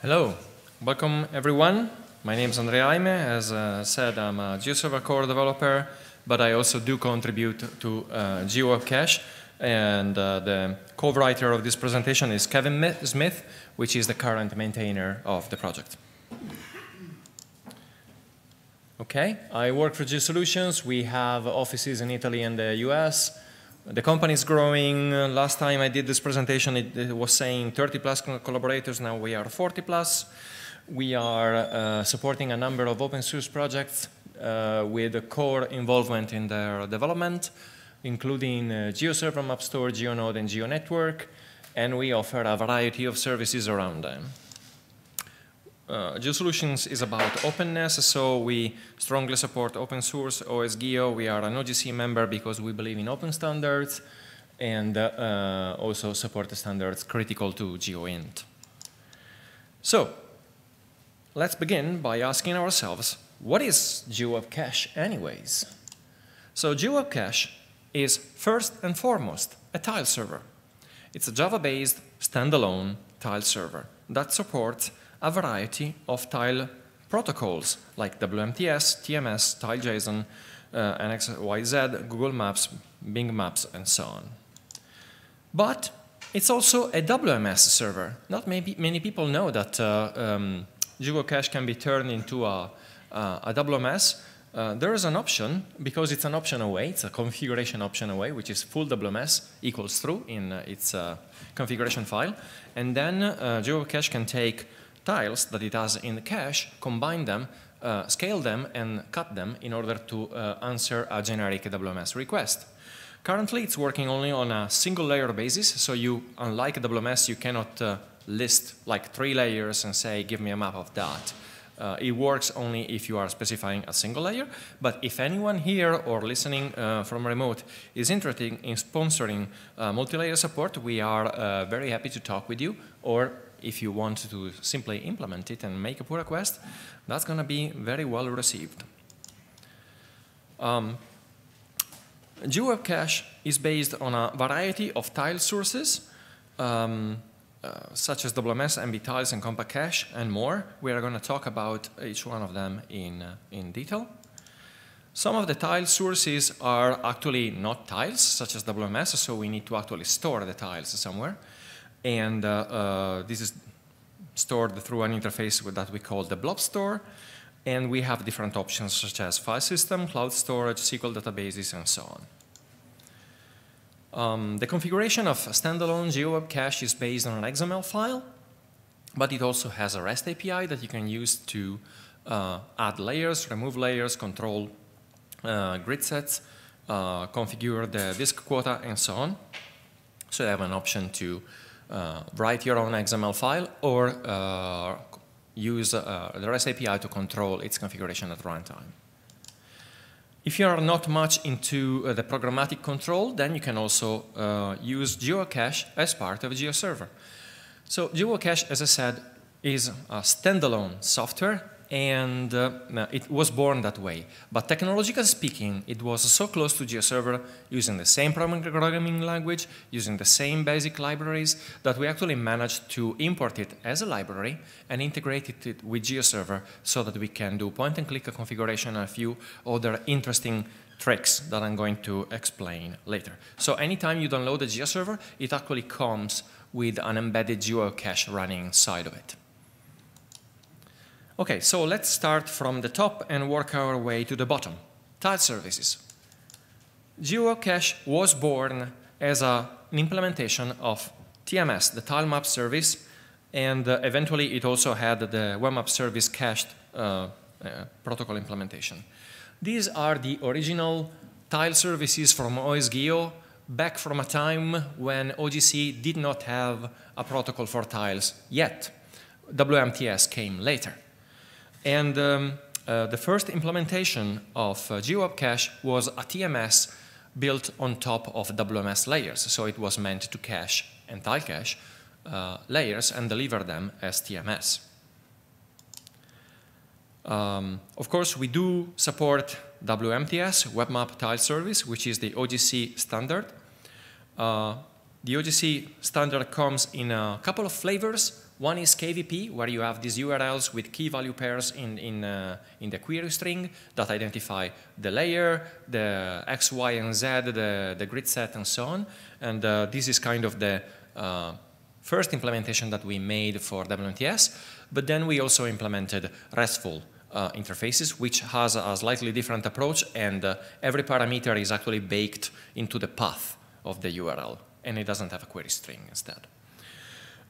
Hello, welcome everyone. My name is Andrea Aime. As uh, said, I'm a GeoServer core developer, but I also do contribute to uh, GeoWebCache. And uh, the co-writer of this presentation is Kevin Smith, which is the current maintainer of the project. Okay, I work for GeoSolutions. We have offices in Italy and the US. The company is growing. Last time I did this presentation, it, it was saying 30 plus collaborators. Now we are 40 plus. We are uh, supporting a number of open source projects uh, with a core involvement in their development, including uh, GeoServer, MapStore, GeoNode, and GeoNetwork, and we offer a variety of services around them. Uh, GeoSolutions is about openness, so we strongly support open source, OSGeo. We are an OGC member because we believe in open standards and uh, also support the standards critical to GeoINT. So, let's begin by asking ourselves, what is GeoWebCache anyways? So GeoWebCache is first and foremost a tile server. It's a Java-based standalone tile server that supports a variety of tile protocols like WMTS, TMS, TileJSON, uh, NXYZ, Google Maps, Bing Maps, and so on. But it's also a WMS server. Not maybe many people know that uh, um, GeoCache can be turned into a, uh, a WMS. Uh, there is an option, because it's an option away, it's a configuration option away, which is full WMS equals true in uh, its uh, configuration file. And then uh, can take tiles that it has in the cache, combine them, uh, scale them, and cut them in order to uh, answer a generic WMS request. Currently, it's working only on a single layer basis, so you, unlike WMS, you cannot uh, list like three layers and say, give me a map of that. Uh, it works only if you are specifying a single layer, but if anyone here or listening uh, from remote is interested in sponsoring uh, multi-layer support, we are uh, very happy to talk with you, or if you want to simply implement it and make a pull request, that's going to be very well received. Um, is based on a variety of tile sources, um, uh, such as WMS, MB tiles, and Compact Cache, and more. We are going to talk about each one of them in, uh, in detail. Some of the tile sources are actually not tiles, such as WMS, so we need to actually store the tiles somewhere. And uh, uh, this is stored through an interface that we call the blob store. And we have different options such as file system, cloud storage, SQL databases, and so on. Um, the configuration of standalone GeoWebCache is based on an XML file, but it also has a REST API that you can use to uh, add layers, remove layers, control uh, grid sets, uh, configure the disk quota, and so on. So you have an option to uh, write your own XML file or uh, use uh, the REST API to control its configuration at runtime. If you are not much into uh, the programmatic control, then you can also uh, use GeoCache as part of GeoServer. So GeoCache, as I said, is a standalone software and uh, it was born that way. But technologically speaking, it was so close to GeoServer using the same programming language, using the same basic libraries, that we actually managed to import it as a library and integrate it with GeoServer so that we can do point-and-click configuration and a few other interesting tricks that I'm going to explain later. So anytime you download a GeoServer, it actually comes with an embedded GeoCache running inside of it. Okay, so let's start from the top and work our way to the bottom. Tile services. GeoCache was born as a, an implementation of TMS, the tile map service, and uh, eventually it also had the webmap service cached uh, uh, protocol implementation. These are the original tile services from OSGeo back from a time when OGC did not have a protocol for tiles yet. WMTS came later. And um, uh, the first implementation of uh, GeoWebCache was a TMS built on top of WMS layers. So it was meant to cache and tile cache uh, layers and deliver them as TMS. Um, of course, we do support WMTS, Web Map Tile Service, which is the OGC standard. Uh, the OGC standard comes in a couple of flavors. One is KVP, where you have these URLs with key value pairs in, in, uh, in the query string that identify the layer, the X, Y, and Z, the, the grid set, and so on. And uh, this is kind of the uh, first implementation that we made for WMTS. But then we also implemented RESTful uh, interfaces, which has a slightly different approach, and uh, every parameter is actually baked into the path of the URL, and it doesn't have a query string instead.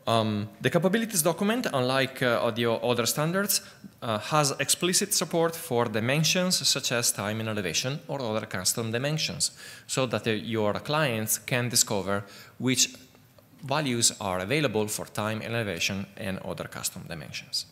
Um, the capabilities document, unlike uh, other standards, uh, has explicit support for dimensions such as time and elevation or other custom dimensions, so that uh, your clients can discover which values are available for time elevation and other custom dimensions.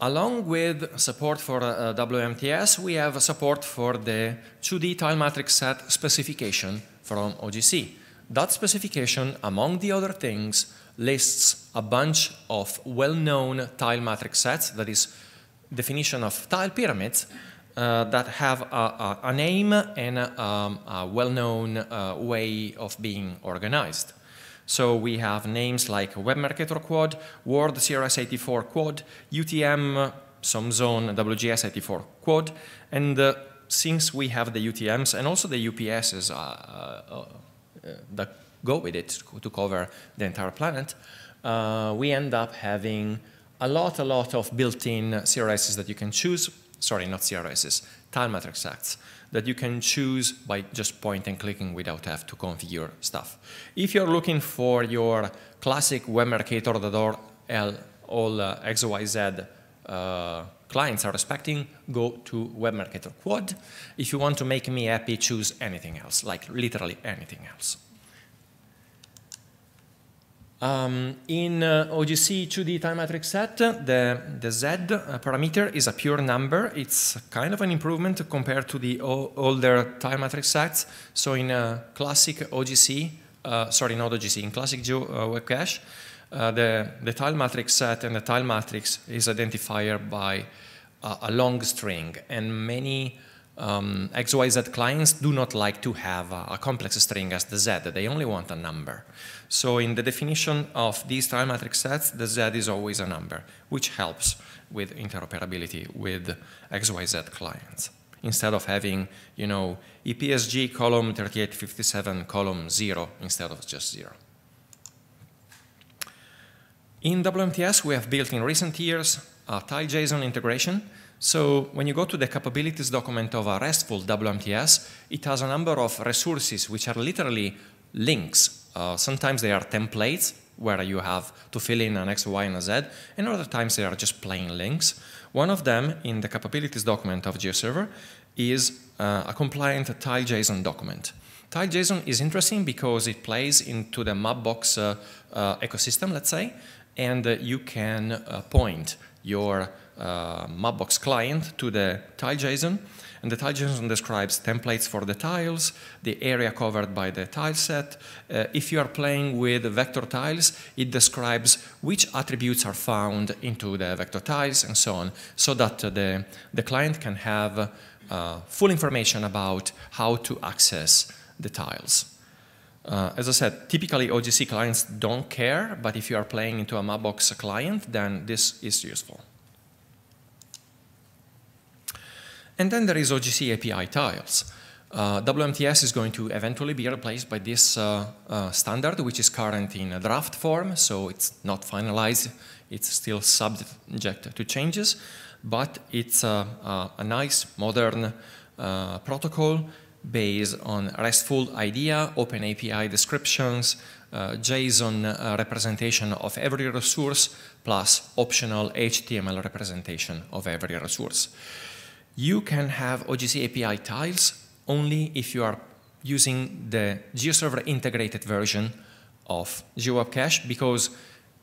Along with support for uh, WMTS, we have support for the 2D tile matrix set specification from OGC. That specification, among the other things, lists a bunch of well-known tile matrix sets, that is, definition of tile pyramids, uh, that have a, a, a name and a, um, a well-known uh, way of being organized. So we have names like WebMercator Quad, World CRS84 Quad, UTM, some zone WGS84 Quad, and uh, since we have the UTMs and also the UPSs uh, uh, that go with it to cover the entire planet, uh, we end up having a lot, a lot of built-in CRSs that you can choose. Sorry, not CRSs, tile matrix sets that you can choose by just point and clicking without have to configure stuff. If you're looking for your classic all, all uh, XYZ uh, clients are respecting, go to WebMercator Quad. If you want to make me happy, choose anything else, like literally anything else. Um, in uh, OGC 2D tile matrix set, the, the Z uh, parameter is a pure number. It's kind of an improvement compared to the older tile matrix sets. So in a classic OGC, uh, sorry, not OGC, in classic Geo uh, Web Cache, uh, the, the tile matrix set and the tile matrix is identified by a long string. And many um, XYZ clients do not like to have a, a complex string as the Z. They only want a number. So in the definition of these tile matrix sets, the Z is always a number, which helps with interoperability with XYZ clients. Instead of having, you know, EPSG column 3857 column 0 instead of just 0. In WMTS, we have built in recent years a tile.json integration. So when you go to the capabilities document of a RESTful WMTS, it has a number of resources which are literally links uh, sometimes they are templates where you have to fill in an X, Y, and a Z, and other times they are just plain links. One of them in the capabilities document of GeoServer is uh, a compliant tile.json document. Tile.json is interesting because it plays into the Mapbox uh, uh ecosystem, let's say, and uh, you can uh, point your Mapbox client to the tile.json and the tile.json describes templates for the tiles, the area covered by the tile set. Uh, if you are playing with vector tiles, it describes which attributes are found into the vector tiles and so on, so that uh, the, the client can have uh, full information about how to access the tiles. Uh, as I said, typically OGC clients don't care, but if you are playing into a Mapbox client, then this is useful. And then there is OGC API tiles. Uh, WMTS is going to eventually be replaced by this uh, uh, standard, which is current in a draft form, so it's not finalized. It's still subject to changes, but it's a, a, a nice modern uh, protocol based on RESTful IDEA, open API descriptions, uh, JSON uh, representation of every resource, plus optional HTML representation of every resource. You can have OGC API tiles only if you are using the GeoServer integrated version of GeoWeb Cache because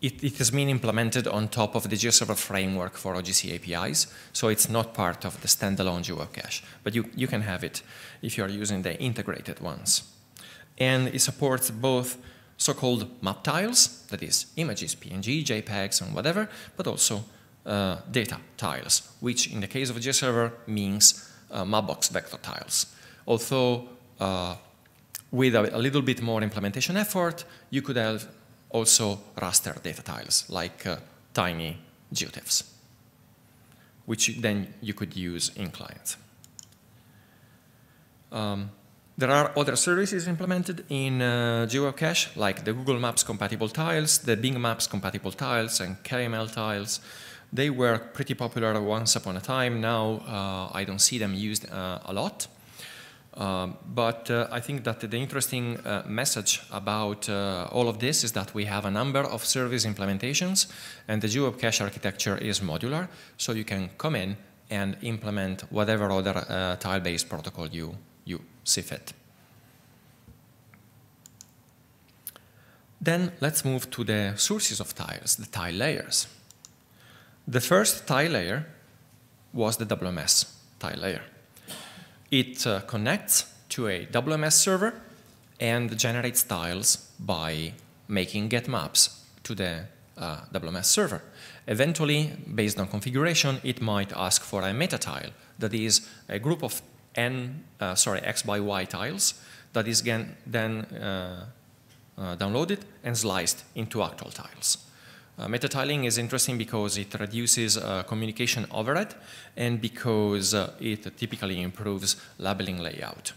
it, it, has been implemented on top of the GeoServer framework for OGC APIs, so it's not part of the standalone GeoWeb Cache. But you, you can have it if you are using the integrated ones. And it supports both so-called map tiles, that is images, PNG, JPEGs, and whatever, but also uh, data tiles, which in the case of GeoServer means uh, Mapbox vector tiles. Although uh, with a, a, little bit more implementation effort, you could have also raster data tiles, like uh, tiny geotiffs, which then you could use in clients. Um, there are other services implemented in uh, GeoCache, like the Google Maps compatible tiles, the Bing Maps compatible tiles, and KML tiles. They were pretty popular once upon a time. Now uh, I don't see them used uh, a lot. Um, but uh, I think that the interesting uh, message about uh, all of this is that we have a number of service implementations and the GeoCache architecture is modular, so you can come in and implement whatever other uh, tile-based protocol you, you see fit. Then let's move to the sources of tiles, the tile layers. The first tile layer was the WMS tile layer. It uh, connects to a WMS server and generates tiles by making get maps to the uh, WMS server. Eventually, based on configuration, it might ask for a meta tile, that is a group of n, uh, sorry, x by y tiles that is then uh, uh, downloaded and sliced into actual tiles. Uh, metatiling is interesting because it reduces uh, communication overhead and because uh, it typically improves labeling layout.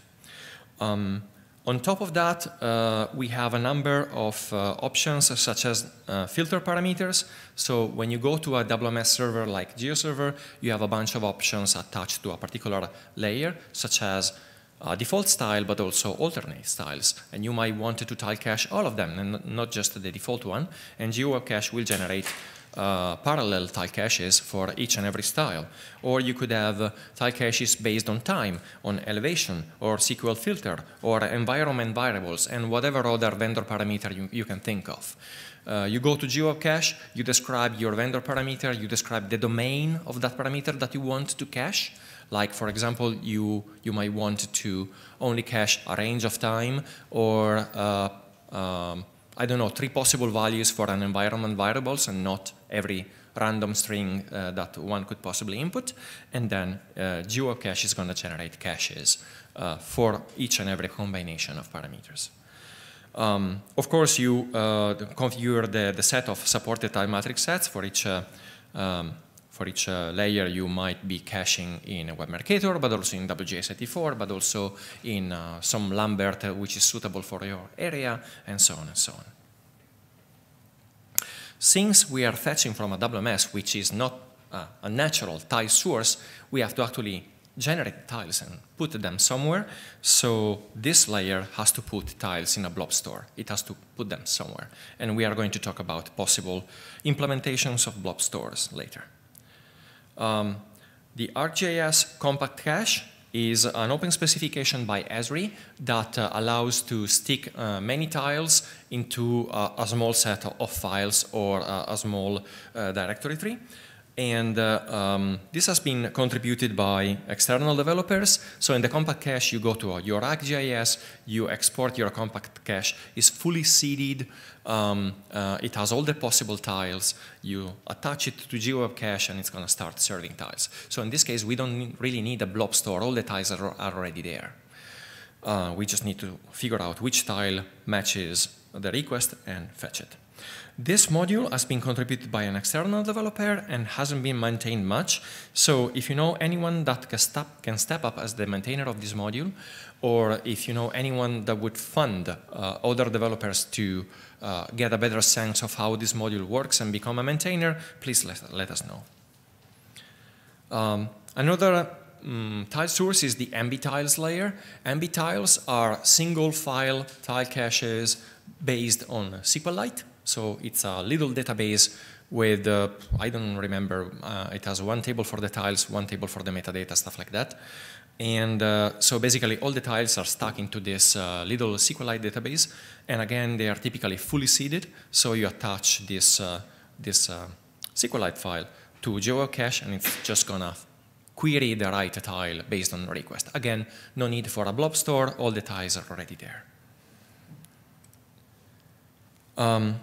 Um, on top of that, uh, we have a number of uh, options such as uh, filter parameters. So when you go to a WMS server like GeoServer, you have a bunch of options attached to a particular layer, such as uh, default style, but also alternate styles. And you might want to tile cache all of them, and not just the default one. And GeoCache will generate uh, parallel tile caches for each and every style. Or you could have uh, tile caches based on time, on elevation, or SQL filter, or environment variables, and whatever other vendor parameter you, you can think of. Uh, you go to GeoCache, you describe your vendor parameter, you describe the domain of that parameter that you want to cache, like, for example, you, you might want to only cache a range of time or, uh, um, I don't know, three possible values for an environment variables and not every random string uh, that one could possibly input. And then uh, GeoCache is going to generate caches uh, for each and every combination of parameters. Um, of course, you uh, configure the, the set of supported tile matrix sets for each uh, um, for each uh, layer you might be caching in WebMercator, but also in WGS84, but also in uh, some Lambert uh, which is suitable for your area, and so on and so on. Since we are fetching from a WMS, which is not uh, a natural tile source, we have to actually generate tiles and put them somewhere. So this layer has to put tiles in a blob store. It has to put them somewhere. And we are going to talk about possible implementations of blob stores later. Um, the ArcGIS compact cache is an open specification by Esri that uh, allows to stick uh, many tiles into uh, a small set of files or uh, a small uh, directory tree. And uh, um, this has been contributed by external developers. So in the compact cache, you go to your ArcGIS, you export your compact cache, is fully seeded, um, uh, it has all the possible tiles, you attach it to GeoCache and it's going to start serving tiles. So in this case, we don't really need a blob store, all the tiles are, are already there. Uh, we just need to figure out which tile matches the request and fetch it. This module has been contributed by an external developer and hasn't been maintained much. So if you know anyone that can step, can step up as the maintainer of this module, or if you know anyone that would fund uh, other developers to uh, get a better sense of how this module works and become a maintainer, please let, let us know. Um, another um, tile source is the MB tiles layer. MB tiles are single file tile caches based on SQLite. So it's a little database with, uh, I don't remember, uh, it has one table for the tiles, one table for the metadata, stuff like that. And uh, so basically all the tiles are stuck into this uh, little SQLite database. And again, they are typically fully seeded. So you attach this, uh, this uh, SQLite file to GeoCache and it's just gonna query the right tile based on request. Again, no need for a blob store, all the tiles are already there. Um,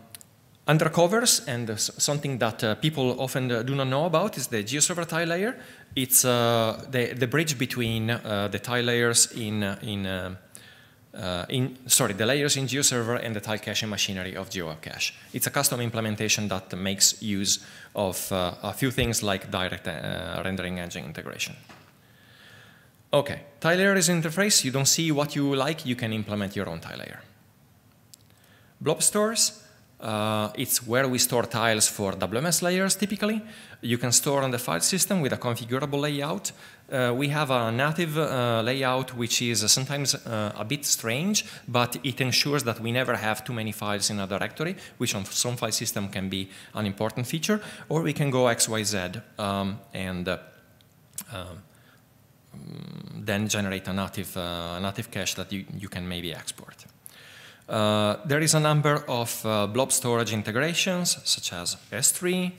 Undercovers, and something that uh, people often uh, do not know about, is the GeoServer tile layer. It's uh, the, the bridge between uh, the tile layers in, uh, in uh, in, sorry, the layers in GeoServer and the tile caching machinery of GeoCache. It's a custom implementation that makes use of uh, a few things like direct uh, rendering engine integration. Okay, tile layers interface, you don't see what you like, you can implement your own tile layer. Blob stores, uh, it's where we store tiles for WMS layers typically. You can store on the file system with a configurable layout. Uh, we have a native uh, layout which is sometimes uh, a bit strange, but it ensures that we never have too many files in a directory, which on some file system can be an important feature. Or we can go XYZ um, and uh, um, then generate a native, uh, native cache that you, you can maybe export. Uh, there is a number of uh, blob storage integrations, such as S3,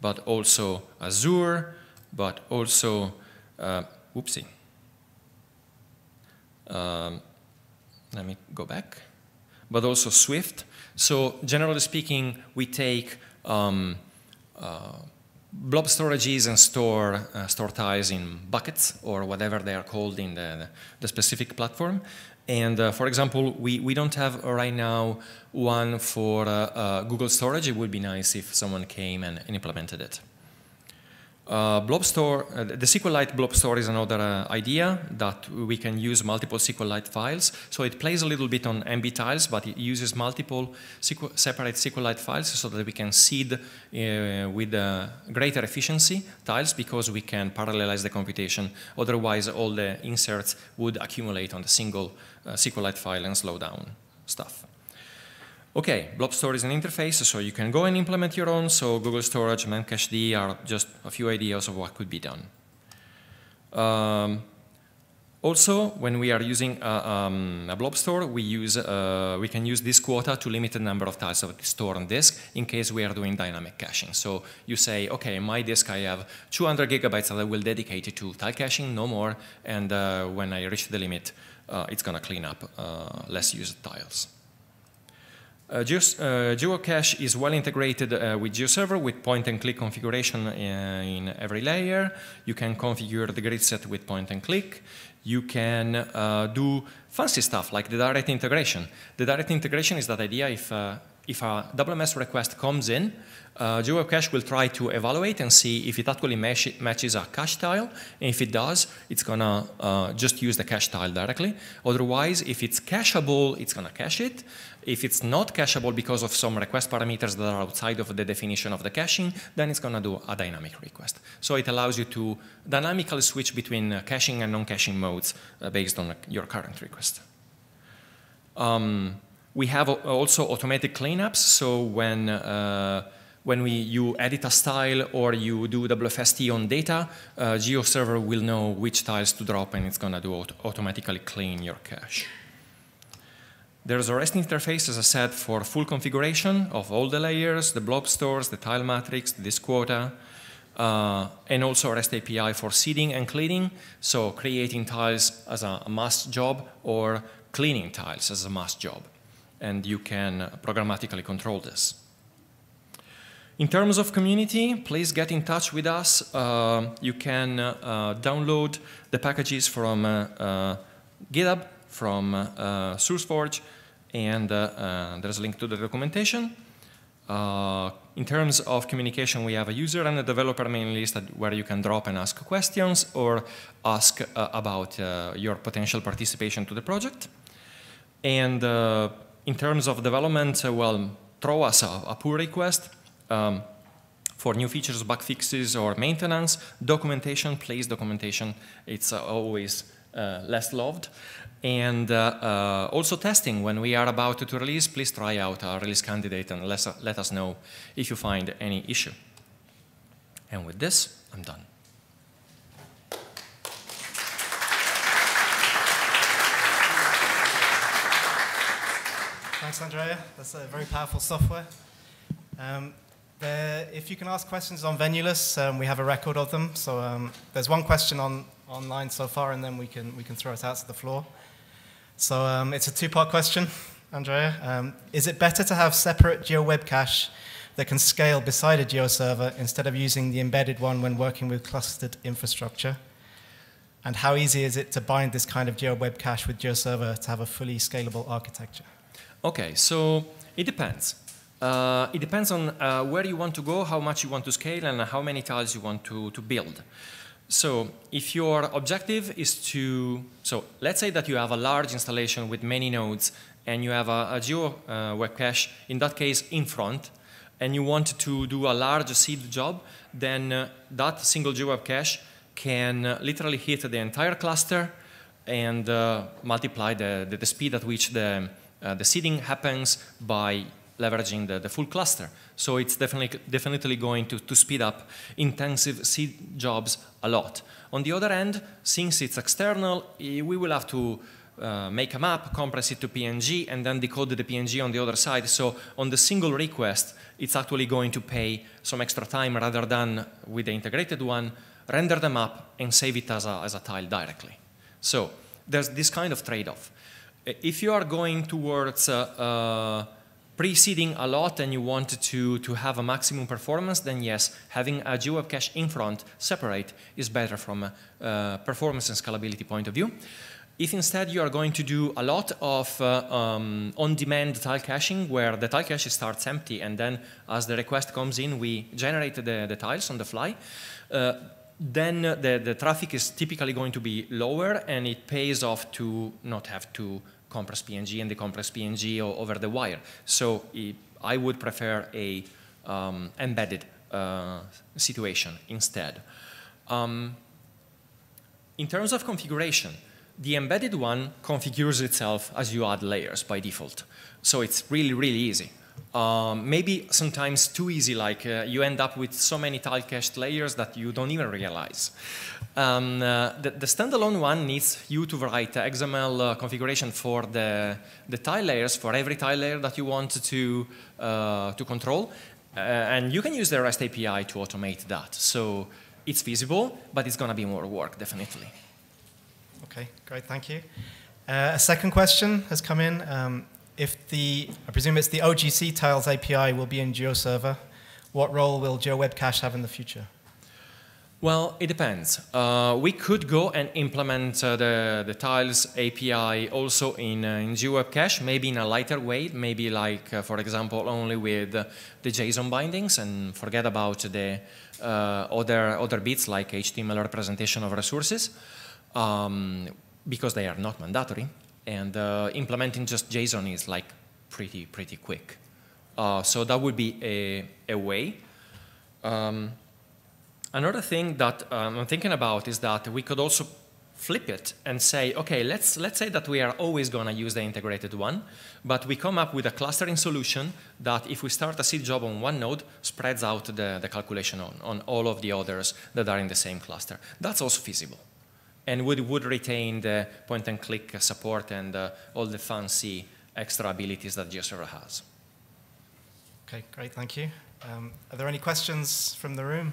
but also Azure, but also, uh, whoopsie. Um, let me go back. But also Swift. So generally speaking, we take um, uh, blob storages and store, uh, store tiles in buckets or whatever they are called in the, the specific platform. And uh, for example, we, we don't have right now one for uh, uh, Google Storage. It would be nice if someone came and, and implemented it. Uh, blob store, uh, the SQLite blob store is another uh, idea that we can use multiple SQLite files. So it plays a little bit on MB tiles, but it uses multiple SQL, separate SQLite files so that we can seed uh, with uh, greater efficiency tiles because we can parallelize the computation. Otherwise, all the inserts would accumulate on the single uh, SQLite file and slow down stuff. Okay, blob store is an interface, so you can go and implement your own. So Google Storage, Memcached are just a few ideas of what could be done. Um, also, when we are using a, um, a blob store, we, use, uh, we can use this quota to limit the number of tiles of the store on disk in case we are doing dynamic caching. So you say, okay, my disk I have 200 gigabytes that I will dedicate to tile caching, no more. And uh, when I reach the limit, uh, it's going to clean up uh, less used tiles. Uh, GeoCache uh, is well integrated uh, with GeoServer with point-and-click configuration in every layer. You can configure the grid set with point-and-click. You can uh, do fancy stuff like the direct integration. The direct integration is that idea if, uh, if a WMS request comes in, uh, GeoCache will try to evaluate and see if it actually matches a cache tile. And if it does, it's going to uh, just use the cache tile directly. Otherwise, if it's cacheable, it's going to cache it. If it's not cacheable because of some request parameters that are outside of the definition of the caching, then it's going to do a dynamic request. So it allows you to dynamically switch between uh, caching and non-caching modes uh, based on your current request. Um, we have also automatic cleanups. So when uh, when we, you edit a style or you do WFST on data, uh, GeoServer will know which tiles to drop and it's going to do auto automatically clean your cache. There's a REST interface, as I said, for full configuration of all the layers, the blob stores, the tile matrix, the disk quota, uh, and also REST API for seeding and cleaning, so creating tiles as a, a must job or cleaning tiles as a must job. And you can programmatically control this. In terms of community, please get in touch with us. Uh, you can uh, download the packages from uh, uh GitHub from uh, SourceForge, and uh, there's a link to the documentation. in terms of communication, we have a user and a developer mailing list where you can drop and ask questions or ask about your potential participation to the project. And in terms of development, well, throw us a, a pull request um, for new features, bug fixes, or maintenance. Documentation, please, documentation, it's uh, always uh, less loved. And uh, uh, also testing, when we are about to release, please try out our release candidate and let us know if you find any issue. And with this, I'm done. Thanks, Andrea. That's a very powerful software. Um, there, if you can ask questions on Venueless, um, we have a record of them. So um, there's one question on online so far, and then we can we can throw it out to the floor. So um, it's a two-part question, Andrea. Um, is it better to have separate GeoWeb cache that can scale beside a GeoServer instead of using the embedded one when working with clustered infrastructure? And how easy is it to bind this kind of GeoWeb cache with GeoServer to have a fully scalable architecture? Okay, so it depends. Uh, it depends on uh, where you want to go, how much you want to scale, and how many tiles you want to, to build. So if your objective is to, so let's say that you have a large installation with many nodes and you have a, a geo uh, web cache, in that case in front, and you want to do a large seed job, then uh, that single geo web cache can uh, literally hit the entire cluster and uh, multiply the, the, the, speed at which the, uh, the seeding happens by leveraging the, the full cluster. So it's definitely, definitely going to, to speed up intensive seed jobs a lot. On the other end, since it's external, we will have to uh, make a map, compress it to PNG, and then decode the PNG on the other side. So on the single request, it's actually going to pay some extra time rather than with the integrated one, render the map and save it as a, as a tile directly. So there's this kind of trade-off. If you are going towards uh, uh, preceding a lot and you want to, to have a maximum performance, then yes, having a GeoWeb cache in front, separate, is better from a uh, performance and scalability point of view. If instead you are going to do a lot of uh, um, on-demand tile caching, where the tile cache starts empty, and then as the request comes in, we generate the, the tiles on the fly, uh, then the, the traffic is typically going to be lower, and it pays off to not have to compress PNG and decompress PNG over the wire. So I would prefer a um, embedded uh, situation instead. Um, in terms of configuration, the embedded one configures itself as you add layers by default. So it's really, really easy. Um, maybe sometimes too easy, like uh, you end up with so many tile cached layers that you don't even realize. Um, uh, the, the, standalone one needs you to write XML uh, configuration for the, the tile layers, for every tile layer that you want to, uh, to control. Uh, and you can use the REST API to automate that. So it's feasible, but it's going to be more work, definitely. Okay, great, thank you. Uh, a second question has come in. Um, if the, I presume it's the OGC tiles API will be in GeoServer, what role will GeoWebCache have in the future? Well, it depends. Uh, we could go and implement uh, the, the tiles API also in, uh, in GeoWebCache, maybe in a lighter way, maybe like, uh, for example, only with the JSON bindings and forget about the uh, other, other bits like HTML representation of resources um, because they are not mandatory and uh, implementing just JSON is like pretty, pretty quick. Uh, so that would be a, a way. Um, another thing that um, I'm thinking about is that we could also flip it and say, okay, let's, let's say that we are always going to use the integrated one, but we come up with a clustering solution that if we start a seed job on one node, spreads out the, the calculation on, on all of the others that are in the same cluster. That's also feasible and would, would retain the point and click support and uh, all the fancy extra abilities that GeoServer has. Okay, great, thank you. Um, are there any questions from the room?